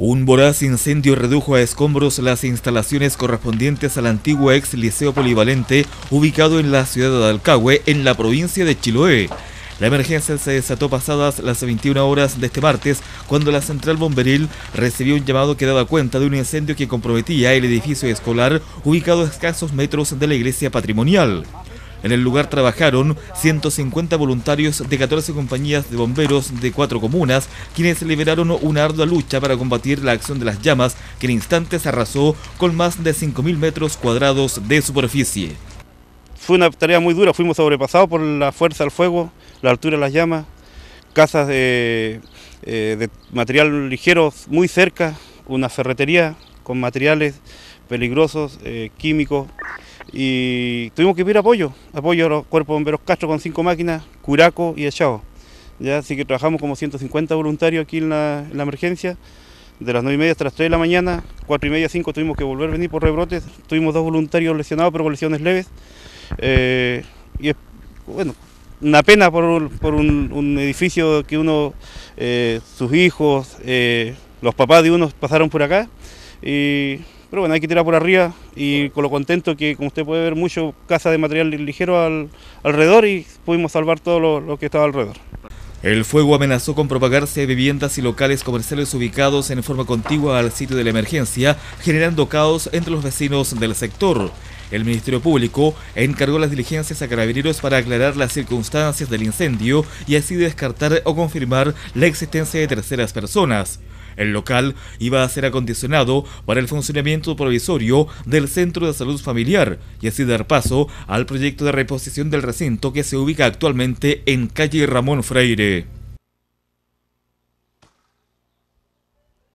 Un voraz incendio redujo a escombros las instalaciones correspondientes al antiguo ex liceo polivalente ubicado en la ciudad de Alcagüe, en la provincia de Chiloé. La emergencia se desató pasadas las 21 horas de este martes, cuando la central bomberil recibió un llamado que daba cuenta de un incendio que comprometía el edificio escolar ubicado a escasos metros de la iglesia patrimonial. En el lugar trabajaron 150 voluntarios de 14 compañías de bomberos de cuatro comunas, quienes liberaron una ardua lucha para combatir la acción de las llamas que en instantes arrasó con más de 5.000 metros cuadrados de superficie. Fue una tarea muy dura, fuimos sobrepasados por la fuerza del fuego, la altura de las llamas, casas de, eh, material ligero muy cerca, una ferretería con materiales peligrosos, eh, químicos, y tuvimos que pedir apoyo, apoyo a los cuerpos bomberos Castro con cinco máquinas, Curaco y Echado. ¿ya? Así que trabajamos como 150 voluntarios aquí en la, emergencia, de las 9 y media hasta las 3 de la mañana, 4 y media, 5 tuvimos que volver a venir por rebrotes, tuvimos dos voluntarios lesionados pero con lesiones leves. Eh, y es, bueno, una pena por, un, edificio que uno, eh, sus hijos, eh, los papás de unos pasaron por acá. Y pero bueno, hay que tirar por arriba y con lo contento que, como usted puede ver, mucho casa de material ligero alrededor y pudimos salvar todo lo, que estaba alrededor. El fuego amenazó con propagarse a viviendas y locales comerciales ubicados en forma contigua al sitio de la emergencia, generando caos entre los vecinos del sector. El Ministerio Público encargó las diligencias a carabineros para aclarar las circunstancias del incendio y así descartar o confirmar la existencia de terceras personas. El local iba a ser acondicionado para el funcionamiento provisorio del Centro de Salud Familiar y así dar paso al proyecto de reposición del recinto que se ubica actualmente en calle Ramón Freire.